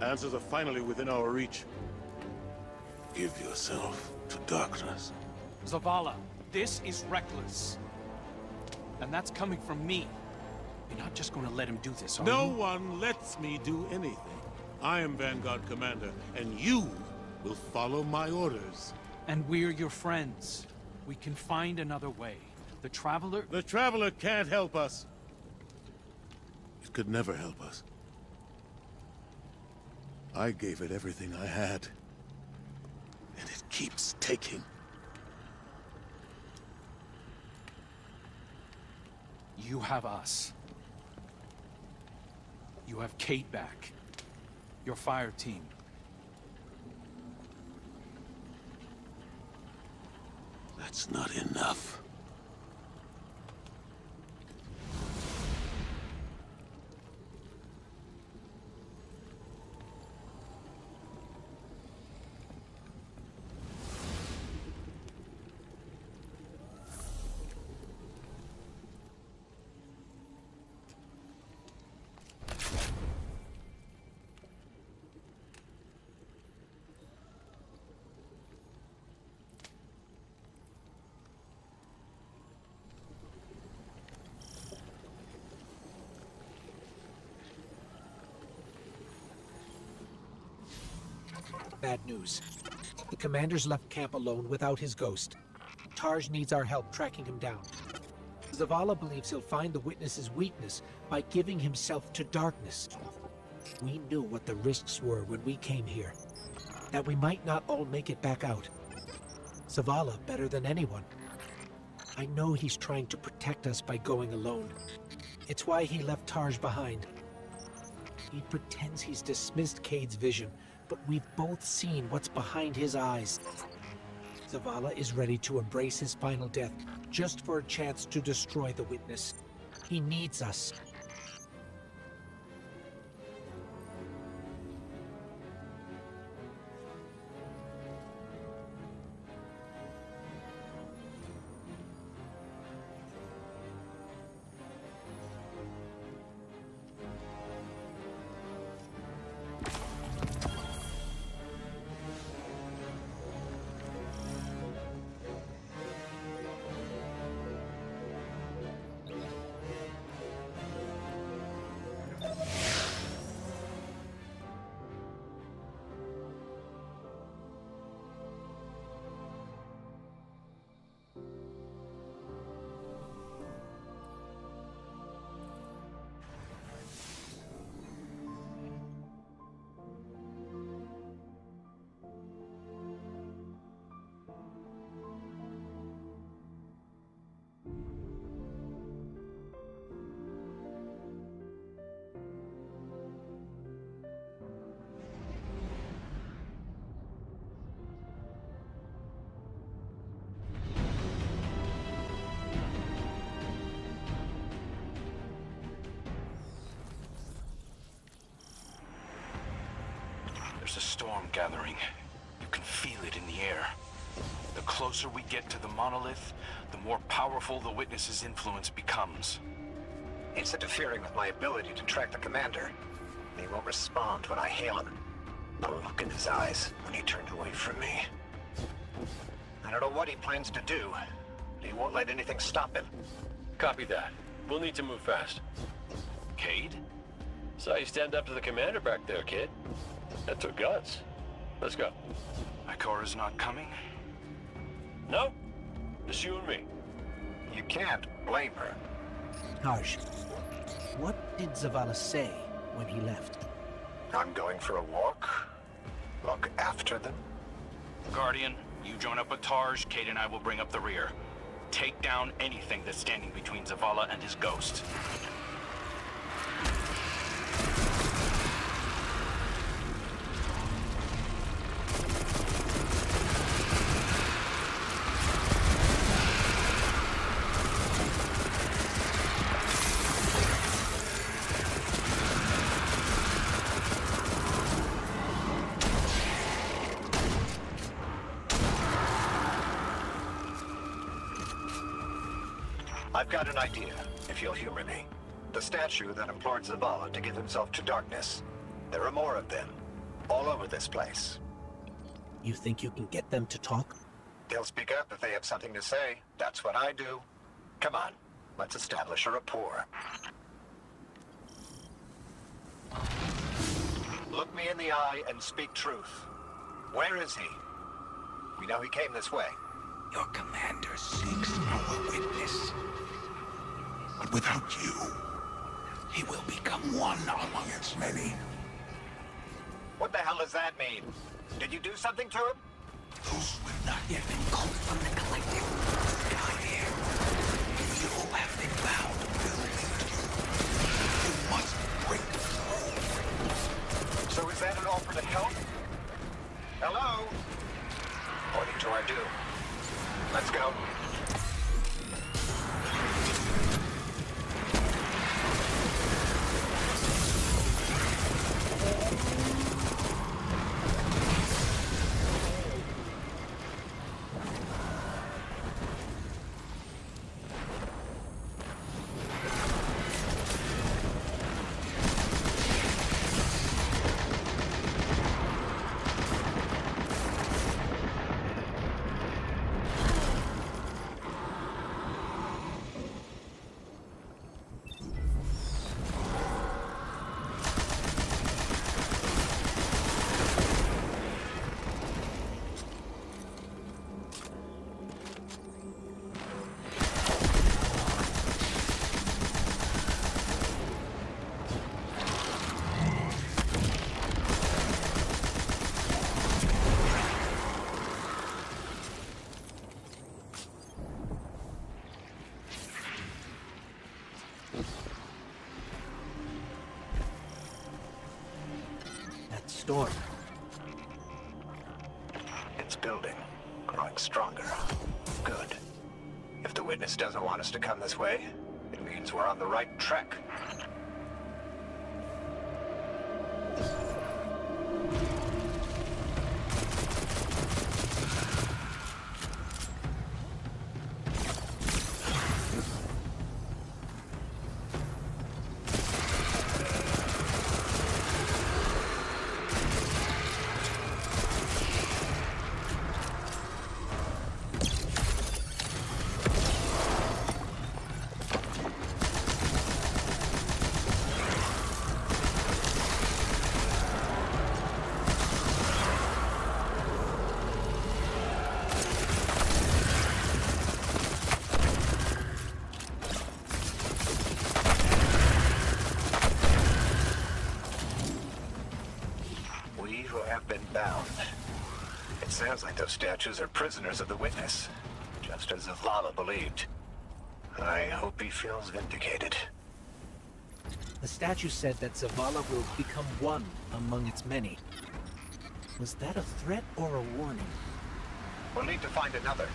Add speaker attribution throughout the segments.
Speaker 1: Answers are finally within our reach.
Speaker 2: Give yourself to darkness.
Speaker 3: Zavala, this is reckless. And that's coming from me. You're not just gonna let him do this, are
Speaker 1: No
Speaker 3: you?
Speaker 1: one lets me do anything. I am Vanguard Commander, and you will follow my orders.
Speaker 3: And we're your friends. We can find another way. The Traveler...
Speaker 1: The Traveler can't help us. It could never help us. I gave it everything I had. And it keeps taking.
Speaker 3: You have us. You have Cayde back. Your fire team.
Speaker 2: That's not enough.
Speaker 4: Bad news. The commander's left camp alone without his ghost. Targe needs our help tracking him down. Zavala believes he'll find the witness's weakness by giving himself to darkness. We knew what the risks were when we came here. That we might not all make it back out. Zavala better than anyone. I know he's trying to protect us by going alone. It's why he left Targe behind. He pretends he's dismissed Cayde's vision, but we've both seen what's behind his eyes. Zavala is ready to embrace his final death just for a chance to destroy the witness. He needs us.
Speaker 5: Storm gathering. You can feel it in the air. The closer we get to the monolith, the more powerful the witness's influence becomes.
Speaker 6: It's interfering with my ability to track the commander. He won't respond when I hail him. The look in his eyes when he turned away from me. I don't know what he plans to do, but he won't let anything stop him.
Speaker 7: Copy that. We'll need to move fast.
Speaker 5: Cayde?
Speaker 7: Saw you stand up to the commander back there, kid. That took guts. Let's go.
Speaker 5: Ikora's not coming?
Speaker 7: No? Just you and me.
Speaker 6: You can't blame her.
Speaker 4: Targe, what did Zavala say when he left?
Speaker 6: I'm going for a walk. Look after them.
Speaker 5: Guardian, you join up with Targe, Cayde and I will bring up the rear. Take down anything that's standing between Zavala and his ghost.
Speaker 6: Got an idea, if you'll humor me. The statue that implored Zavala to give himself to darkness. There are more of them, all over this place.
Speaker 4: You think you can get them to talk?
Speaker 6: They'll speak up if they have something to say. That's what I do. Come on, let's establish a rapport. Look me in the eye and speak truth. Where is he? We know he came this way.
Speaker 8: Your commander seeks our witness. But without you, he will become one among its many.
Speaker 6: What the hell does that mean? Did you do something to him?
Speaker 8: Those who have not yet been called from the collective come here. You have been bound to You must break through.
Speaker 6: So is that an offer to help? Hello? Pointing to our doom. Let's go.
Speaker 4: Storm.
Speaker 6: It's building. Growing stronger. Good. If the witness doesn't want us to come this way, it means we're on the right track. Those statues are prisoners of the witness, just as Zavala believed. I hope he feels vindicated.
Speaker 4: The statue said that Zavala will become one among its many. Was that a threat or a warning?
Speaker 6: We'll need to find another.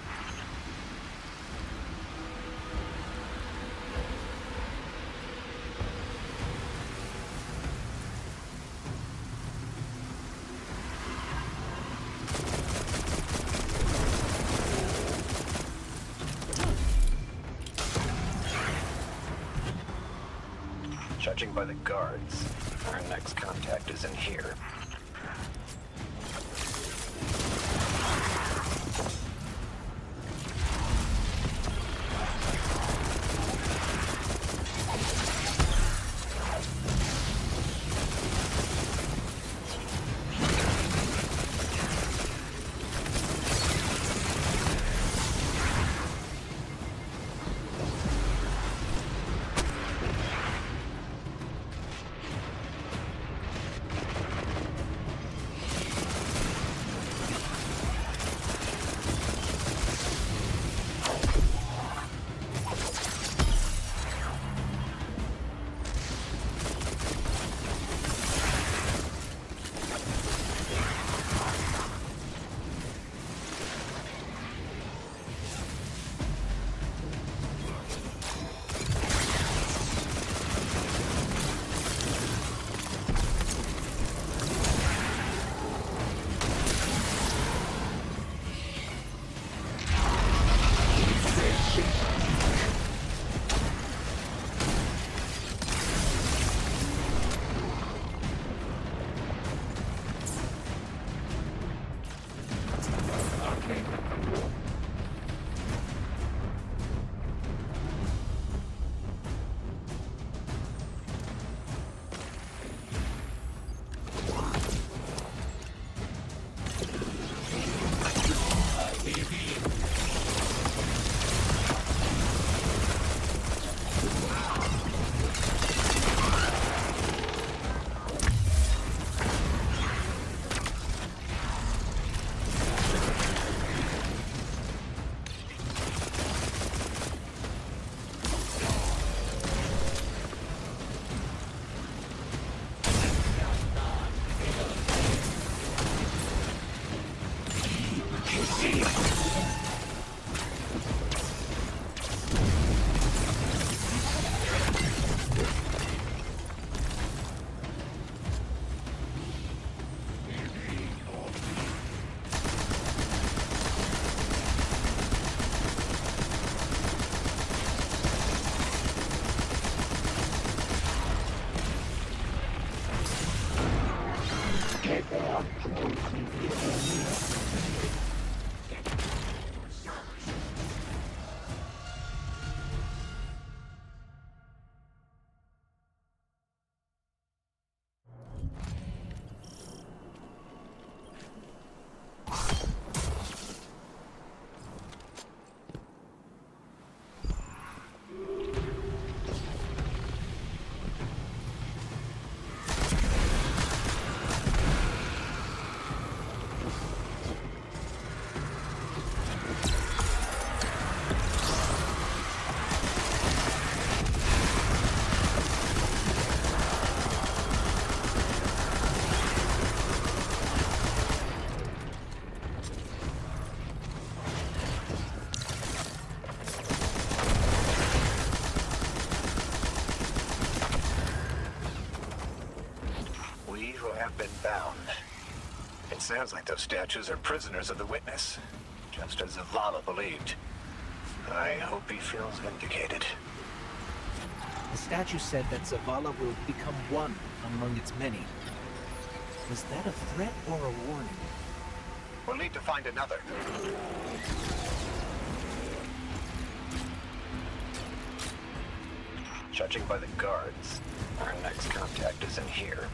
Speaker 6: Have been bound. It sounds like those statues are prisoners of the witness, just as Zavala believed. I hope he feels vindicated.
Speaker 4: The statue said that Zavala will become one among its many. Was that a threat or a warning?
Speaker 6: We'll need to find another. Judging by the guards, our next contact is in here.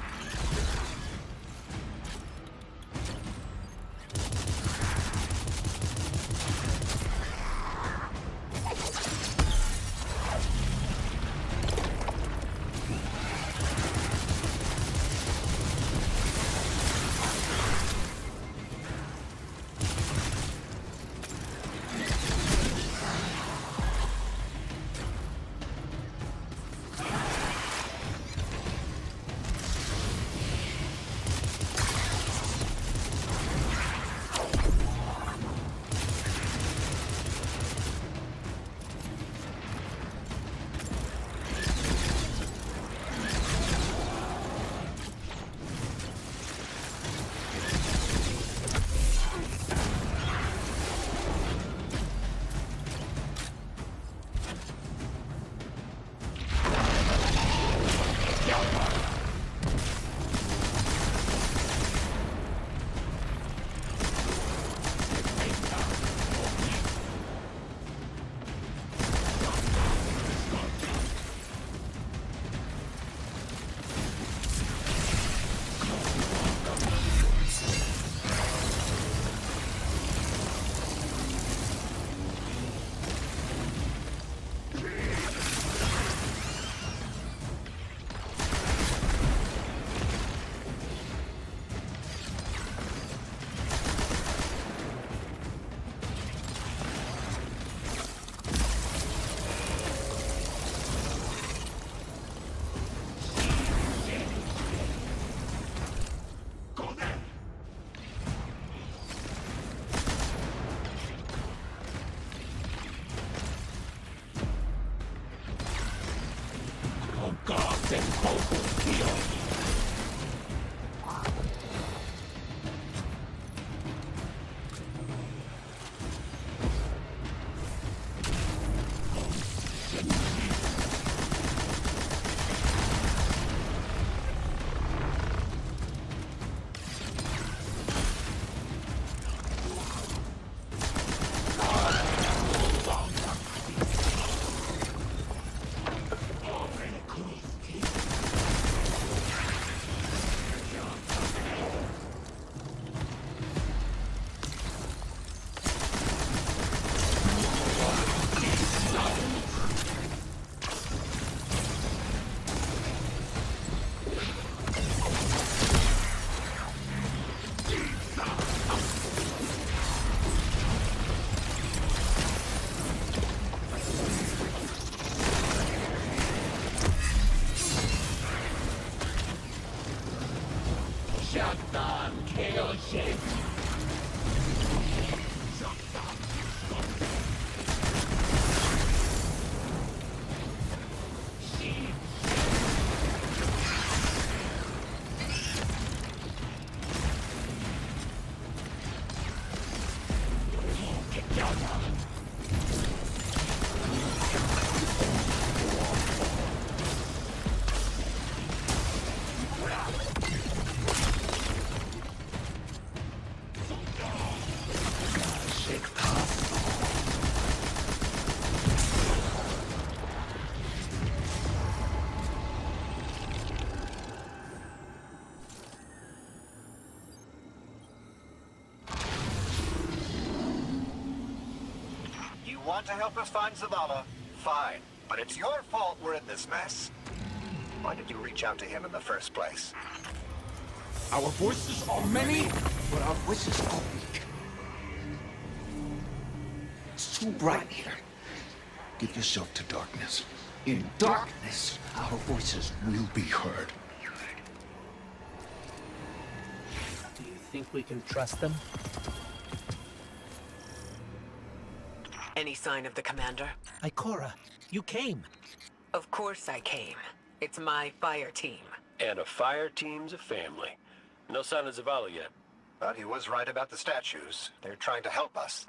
Speaker 6: Want to help us find Zavala, fine. But it's your fault we're in this mess. Why did you reach out to him in the first place?
Speaker 8: Our voices are many, but our voices are weak. It's too bright here. Give yourself to darkness. In darkness, our voices will be heard.
Speaker 4: Do you think we can trust them?
Speaker 9: Any sign of the commander?
Speaker 4: Ikora, you came.
Speaker 9: Of course I came. It's my fire team.
Speaker 7: And a fire team's a family. No sign of Zavala yet.
Speaker 6: But he was right about the statues. They're trying to help us.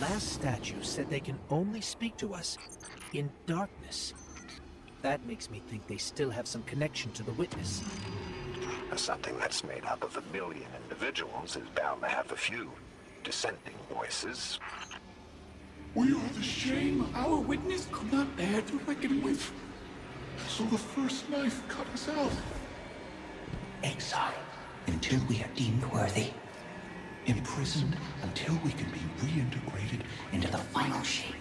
Speaker 6: Last
Speaker 4: statue said they can only speak to us in darkness. That makes me think they still have some connection to the witness.
Speaker 6: Something that's made up of a million individuals is bound to have a few dissenting voices.
Speaker 8: We are the shame our witness could not bear to reckon with. So the first knife cut us out. Exile until we are deemed worthy. Imprisoned until we can be reintegrated into the final shape.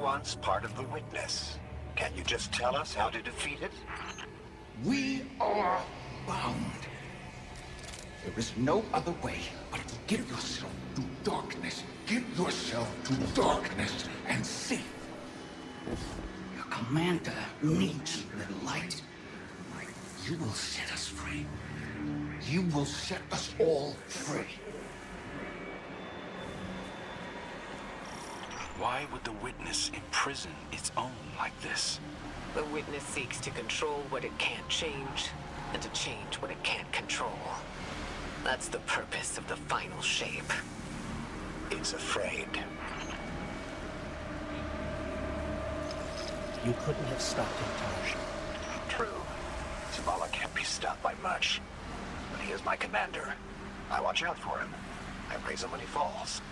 Speaker 6: Once part of the Witness. Can you just tell us how to defeat it?
Speaker 8: We are bound. There is no other way but to give yourself to darkness. Give yourself to darkness and see. Your commander needs the light. You will set us free. You will set us all free.
Speaker 5: Why would the Witness imprison its own like this?
Speaker 9: The Witness seeks to control what it can't change, and to change what it can't control. That's the purpose of the final shape.
Speaker 6: It's afraid.
Speaker 4: You couldn't have stopped him, Targe.
Speaker 6: True. Zavala can't be stopped by much. But he is my commander. I watch out for him. I raise him when he falls.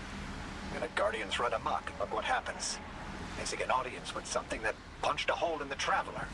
Speaker 6: And the Guardians run amok, look what happens. Missing an audience with something that punched a hole in the Traveler.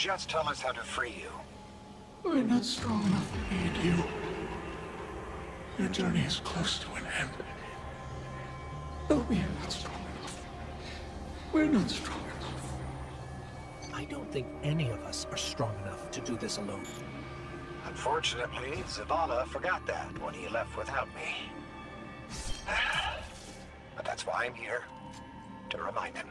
Speaker 6: Just tell us how to free you.
Speaker 8: We're not strong enough to aid you. Your journey is close to an end. But we are not strong enough. We're not strong enough.
Speaker 4: I don't think any of us are strong enough to do this alone.
Speaker 6: Unfortunately, Zavala forgot that when he left without me. But that's why I'm here. To remind him.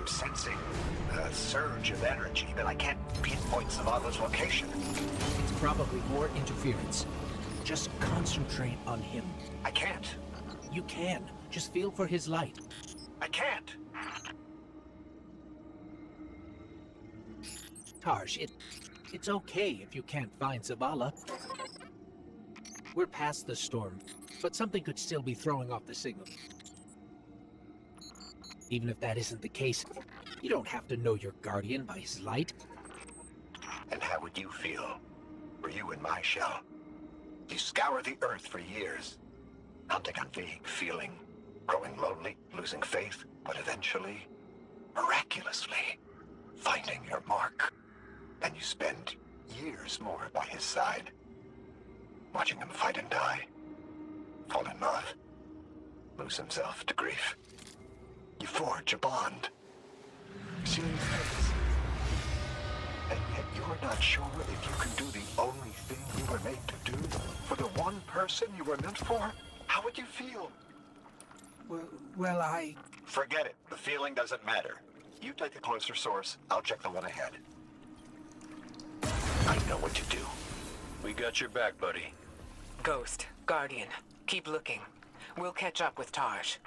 Speaker 6: I'm sensing a surge of energy, but I can't pinpoint Zavala's location.
Speaker 4: It's probably more interference. Just concentrate on him.
Speaker 6: I can't.
Speaker 4: You can. Just feel for his light.
Speaker 6: I can't.
Speaker 4: Targe, it, it's okay if you can't find Zavala. We're past the storm, but something could still be throwing off the signal. Even if that isn't the case, you don't have to know your guardian by his light.
Speaker 6: And how would you feel? Were you in my shell? You scour the earth for years, hunting on vague feeling, growing lonely, losing faith, but eventually, miraculously, finding your mark. And you spend years more by his side, watching him fight and die, fall in love, lose himself to grief. You forge a bond. See his. And yet you're not sure if you can do the only thing you were made to do for the one person you were meant for? How would you feel?
Speaker 4: Well, well, I...
Speaker 6: Forget it. The feeling doesn't matter. You take the closer source. I'll check the one ahead. I know what to do.
Speaker 7: We got your back, buddy.
Speaker 9: Ghost, Guardian, keep looking. We'll catch up with Targe.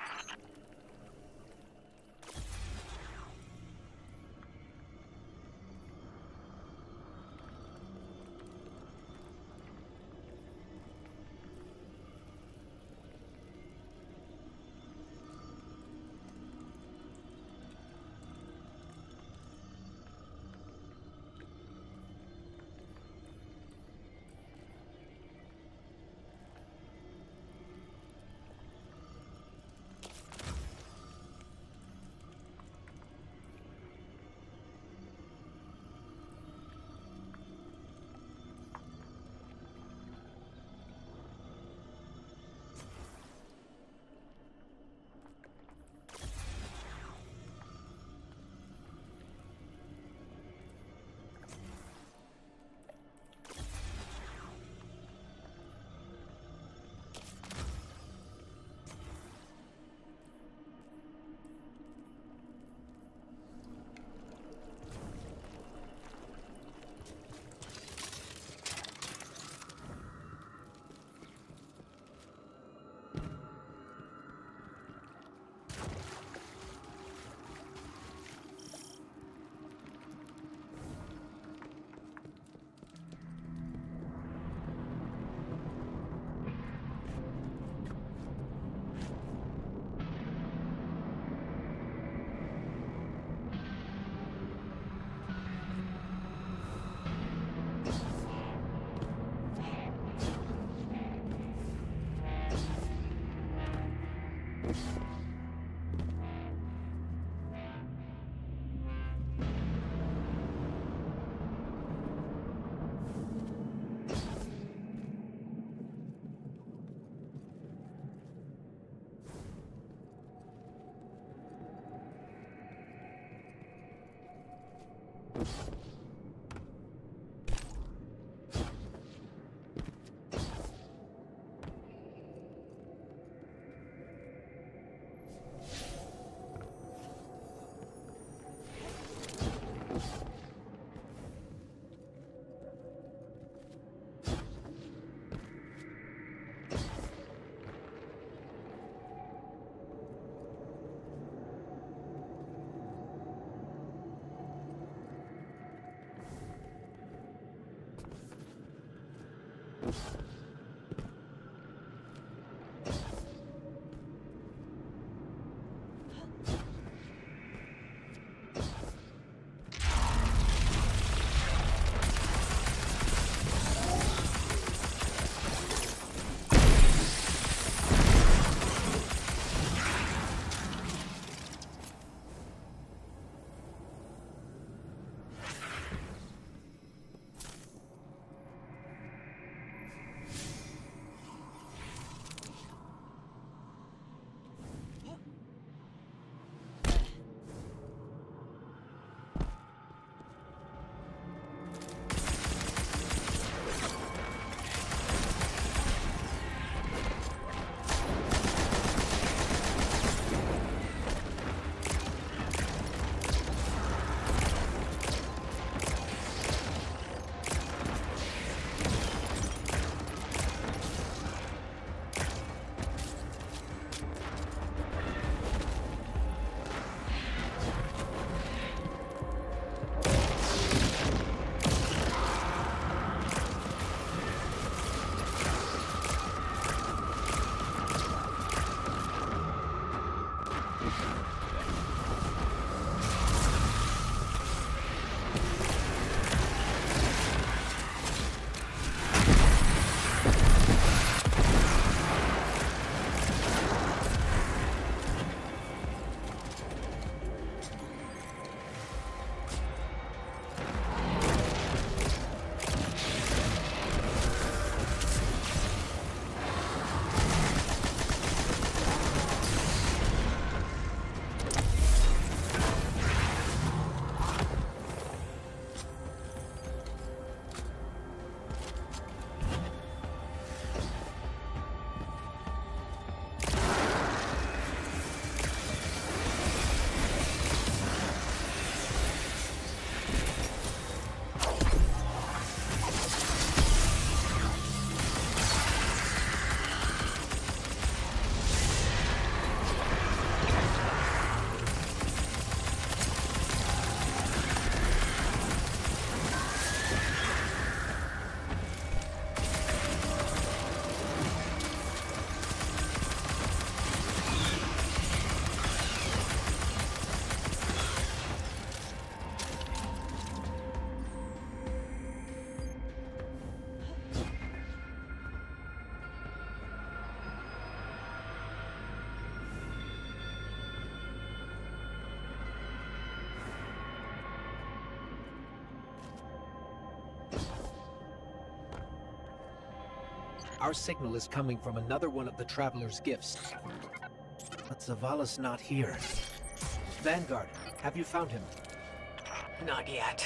Speaker 4: Our signal is coming from another one of the Traveler's gifts. But Zavala's not here. Vanguard, have you found him?
Speaker 9: Not yet.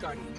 Speaker 4: Guardian.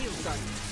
Speaker 9: Kill。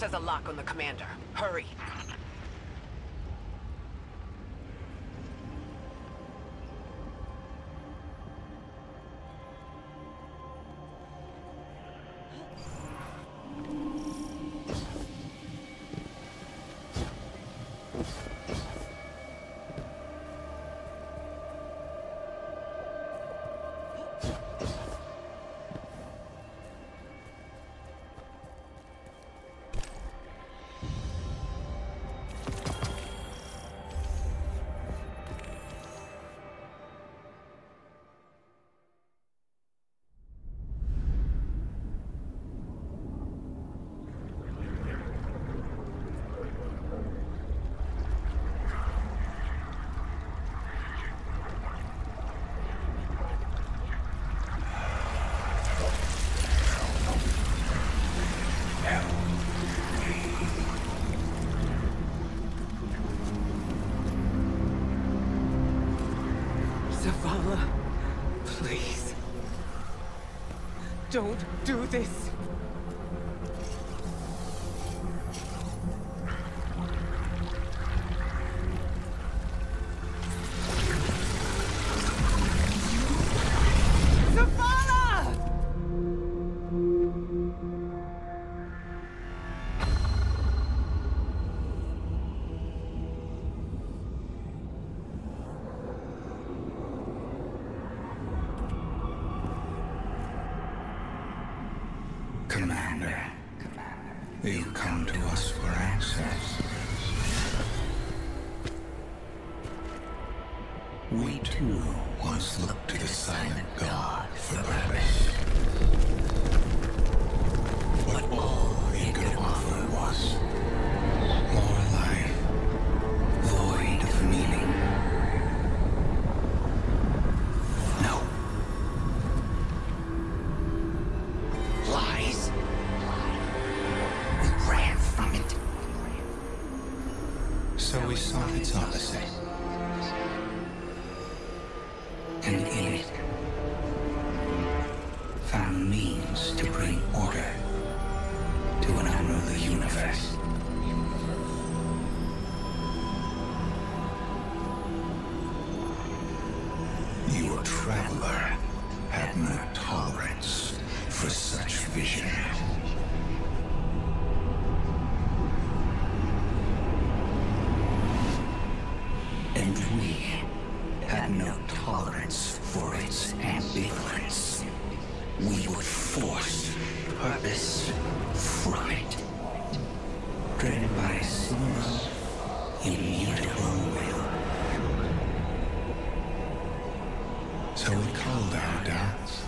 Speaker 9: has a lock on the commander.
Speaker 10: Don't do this.
Speaker 8: we had no tolerance for its ambivalence. We would force purpose from it. Driven by a single, immutable will. So we called our doubts